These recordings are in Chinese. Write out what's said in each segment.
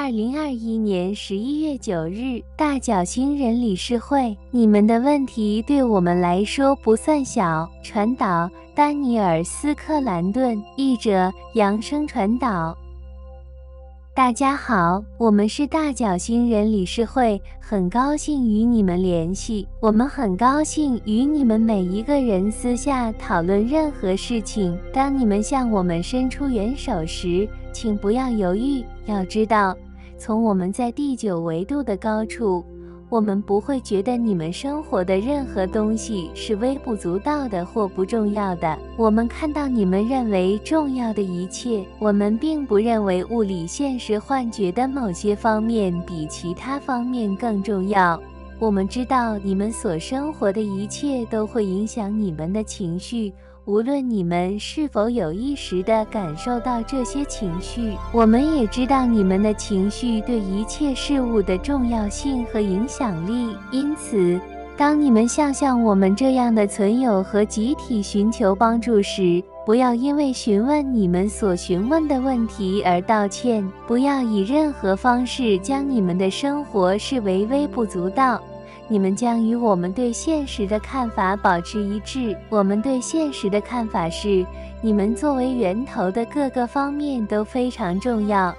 二零二一年十一月九日，大角星人理事会，你们的问题对我们来说不算小。传导：丹尼尔斯克兰顿，译者：扬声传导。大家好，我们是大角星人理事会，很高兴与你们联系。我们很高兴与你们每一个人私下讨论任何事情。当你们向我们伸出援手时，请不要犹豫。要知道，从我们在第九维度的高处。我们不会觉得你们生活的任何东西是微不足道的或不重要的。我们看到你们认为重要的一切。我们并不认为物理现实幻觉的某些方面比其他方面更重要。我们知道你们所生活的一切都会影响你们的情绪。无论你们是否有意识地感受到这些情绪，我们也知道你们的情绪对一切事物的重要性和影响力。因此，当你们向像我们这样的存有和集体寻求帮助时，不要因为询问你们所询问的问题而道歉，不要以任何方式将你们的生活视为微不足道。你们将与我们对现实的看法保持一致。我们对现实的看法是，你们作为源头的各个方面都非常重要。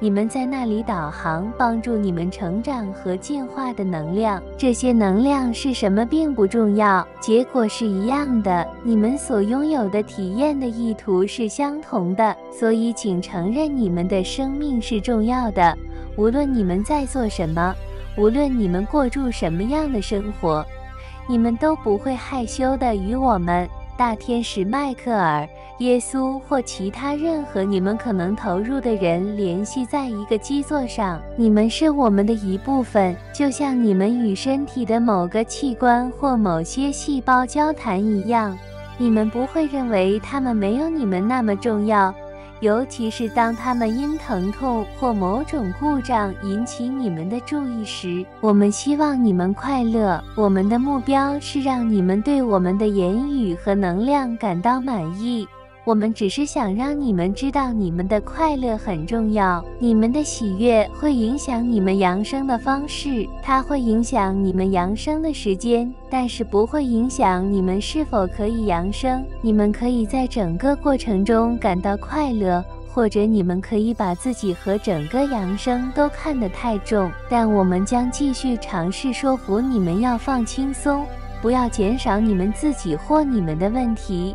你们在那里导航，帮助你们成长和进化的能量。这些能量是什么并不重要，结果是一样的。你们所拥有的体验的意图是相同的，所以请承认你们的生命是重要的，无论你们在做什么。无论你们过住什么样的生活，你们都不会害羞的与我们大天使迈克尔、耶稣或其他任何你们可能投入的人联系在一个基座上。你们是我们的一部分，就像你们与身体的某个器官或某些细胞交谈一样。你们不会认为他们没有你们那么重要。尤其是当他们因疼痛或某种故障引起你们的注意时，我们希望你们快乐。我们的目标是让你们对我们的言语和能量感到满意。我们只是想让你们知道，你们的快乐很重要。你们的喜悦会影响你们扬升的方式，它会影响你们扬升的时间，但是不会影响你们是否可以扬升。你们可以在整个过程中感到快乐，或者你们可以把自己和整个扬升都看得太重。但我们将继续尝试说服你们要放轻松，不要减少你们自己或你们的问题。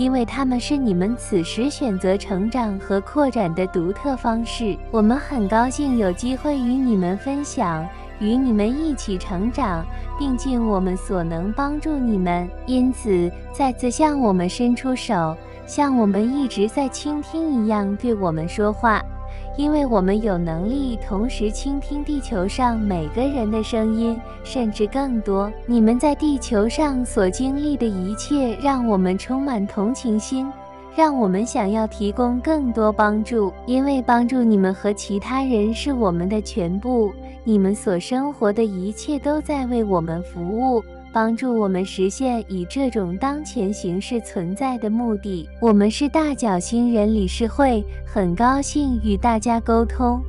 因为它们是你们此时选择成长和扩展的独特方式，我们很高兴有机会与你们分享，与你们一起成长，并尽我们所能帮助你们。因此，再次向我们伸出手，像我们一直在倾听一样对我们说话。因为我们有能力同时倾听地球上每个人的声音，甚至更多。你们在地球上所经历的一切，让我们充满同情心，让我们想要提供更多帮助。因为帮助你们和其他人是我们的全部，你们所生活的一切都在为我们服务。帮助我们实现以这种当前形式存在的目的。我们是大角星人理事会，很高兴与大家沟通。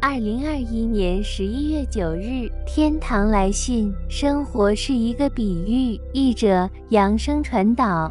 二零二一年十一月九日，天堂来信：生活是一个比喻。译者：扬声传导。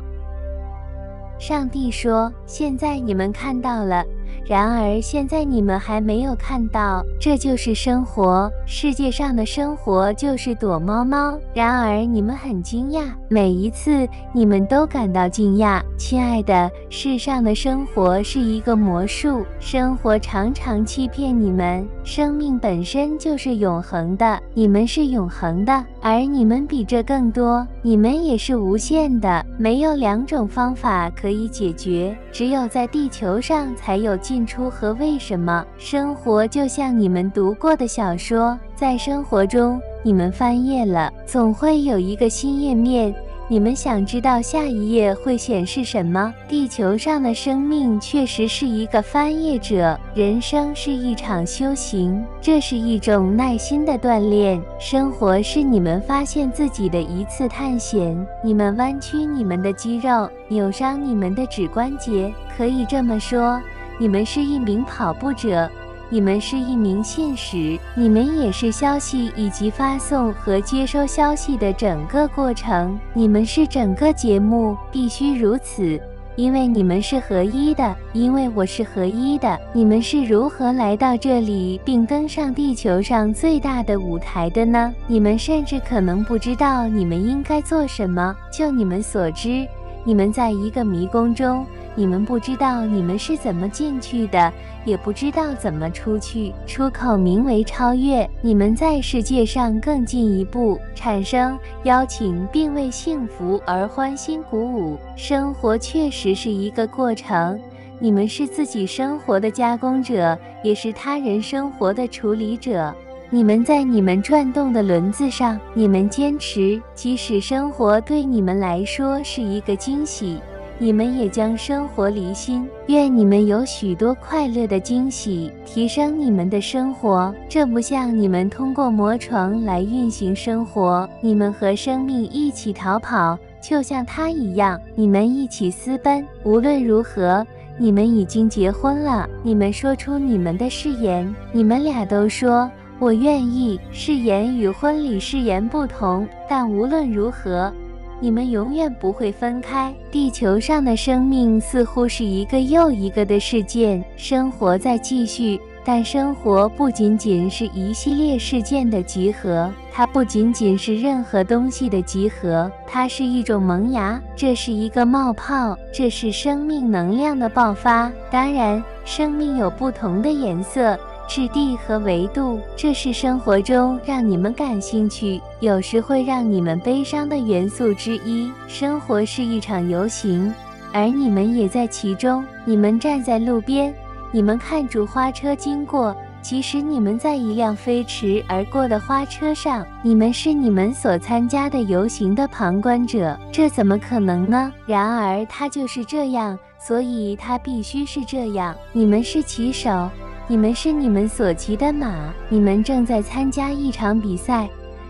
上帝说：“现在你们看到了。”然而现在你们还没有看到，这就是生活。世界上的生活就是躲猫猫。然而你们很惊讶，每一次你们都感到惊讶。亲爱的，世上的生活是一个魔术，生活常常欺骗你们。生命本身就是永恒的，你们是永恒的，而你们比这更多，你们也是无限的。没有两种方法可以解决，只有在地球上才有。进出和为什么？生活就像你们读过的小说，在生活中，你们翻页了，总会有一个新页面。你们想知道下一页会显示什么？地球上的生命确实是一个翻页者，人生是一场修行，这是一种耐心的锻炼。生活是你们发现自己的一次探险。你们弯曲你们的肌肉，扭伤你们的指关节，可以这么说。你们是一名跑步者，你们是一名信使，你们也是消息以及发送和接收消息的整个过程。你们是整个节目，必须如此。因为你们是合一的，因为我是合一的。你们是如何来到这里并登上地球上最大的舞台的呢？你们甚至可能不知道你们应该做什么。就你们所知，你们在一个迷宫中。你们不知道你们是怎么进去的，也不知道怎么出去。出口名为超越。你们在世界上更进一步，产生邀请，并为幸福而欢欣鼓舞。生活确实是一个过程。你们是自己生活的加工者，也是他人生活的处理者。你们在你们转动的轮子上，你们坚持，即使生活对你们来说是一个惊喜。你们也将生活离心，愿你们有许多快乐的惊喜，提升你们的生活。这不像你们通过魔床来运行生活，你们和生命一起逃跑，就像他一样，你们一起私奔。无论如何，你们已经结婚了。你们说出你们的誓言，你们俩都说我愿意。誓言与婚礼誓言不同，但无论如何。你们永远不会分开。地球上的生命似乎是一个又一个的事件，生活在继续。但生活不仅仅是一系列事件的集合，它不仅仅是任何东西的集合，它是一种萌芽，这是一个冒泡，这是生命能量的爆发。当然，生命有不同的颜色。质地和维度，这是生活中让你们感兴趣，有时会让你们悲伤的元素之一。生活是一场游行，而你们也在其中。你们站在路边，你们看着花车经过，即使你们在一辆飞驰而过的花车上，你们是你们所参加的游行的旁观者。这怎么可能呢？然而，它就是这样，所以它必须是这样。你们是骑手。你们是你们所骑的马，你们正在参加一场比赛，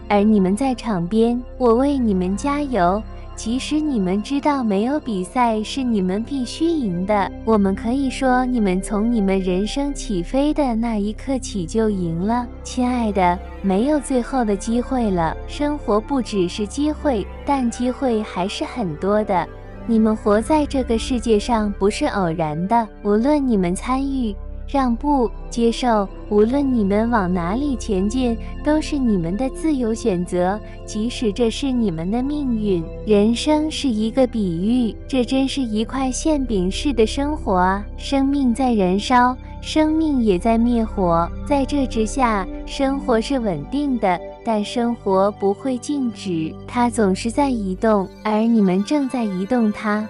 而你们在场边。我为你们加油，即使你们知道没有比赛是你们必须赢的。我们可以说，你们从你们人生起飞的那一刻起就赢了，亲爱的，没有最后的机会了。生活不只是机会，但机会还是很多的。你们活在这个世界上不是偶然的，无论你们参与。让步，接受，无论你们往哪里前进，都是你们的自由选择，即使这是你们的命运。人生是一个比喻，这真是一块馅饼式的生活啊！生命在燃烧，生命也在灭火，在这之下，生活是稳定的，但生活不会静止，它总是在移动，而你们正在移动它。